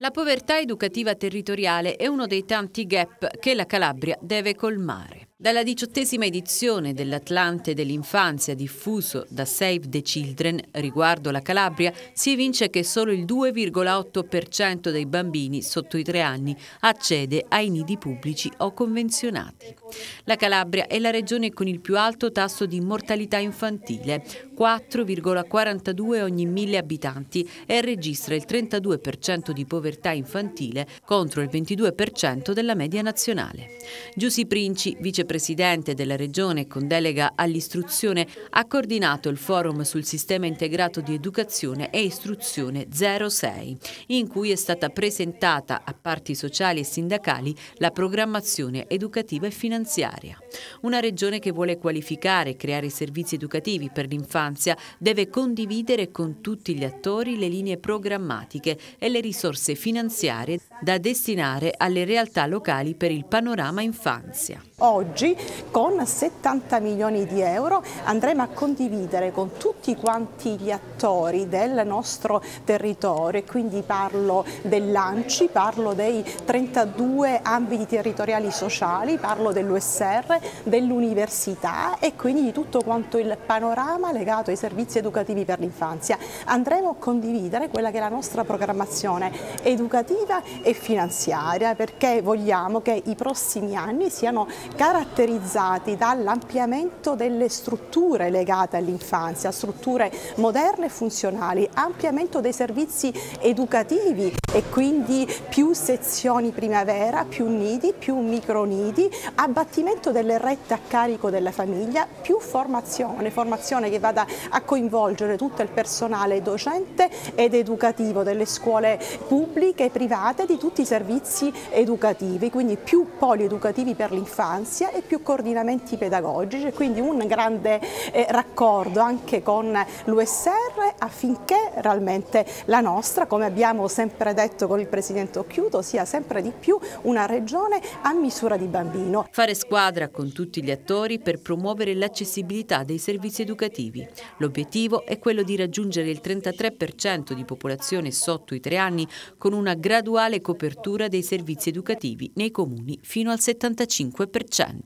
La povertà educativa territoriale è uno dei tanti gap che la Calabria deve colmare. Dalla diciottesima edizione dell'Atlante dell'infanzia diffuso da Save the Children riguardo la Calabria si evince che solo il 2,8% dei bambini sotto i tre anni accede ai nidi pubblici o convenzionati. La Calabria è la regione con il più alto tasso di mortalità infantile, 4,42 ogni mille abitanti e registra il 32% di povertà infantile contro il 22% della media nazionale. Giussi Princi, vicepresidente della regione con delega all'istruzione, ha coordinato il forum sul sistema integrato di educazione e istruzione 06, in cui è stata presentata a parti sociali e sindacali la programmazione educativa e finanziaria. Una regione che vuole qualificare e creare servizi educativi per l'infanzia deve condividere con tutti gli attori le linee programmatiche e le risorse finanziarie da destinare alle realtà locali per il panorama infanzia. Oggi con 70 milioni di euro andremo a condividere con tutti quanti gli attori del nostro territorio, quindi parlo dell'ANCI, parlo dei 32 ambiti territoriali sociali, parlo dell'USR, dell'università e quindi di tutto quanto il panorama legato ai servizi educativi per l'infanzia. Andremo a condividere quella che è la nostra programmazione educativa e finanziaria perché vogliamo che i prossimi anni siano caratterizzati dall'ampliamento delle strutture legate all'infanzia, strutture moderne e funzionali, ampliamento dei servizi educativi e quindi più sezioni primavera, più nidi, più micronidi, abbattimento delle rette a carico della famiglia, più formazione, formazione che vada a coinvolgere tutto il personale docente ed educativo delle scuole pubbliche e private di tutti i servizi educativi, quindi più poli educativi per l'infanzia e più coordinamenti pedagogici, quindi un grande eh, raccordo anche con l'USR affinché realmente la nostra, come abbiamo sempre detto con il Presidente Occhiuto, sia sempre di più una regione a misura di bambino. Fare squadra con tutti gli attori per promuovere l'accessibilità dei servizi educativi. L'obiettivo è quello di raggiungere il 33% di popolazione sotto i tre anni con una graduale copertura dei servizi educativi nei comuni fino al 75%.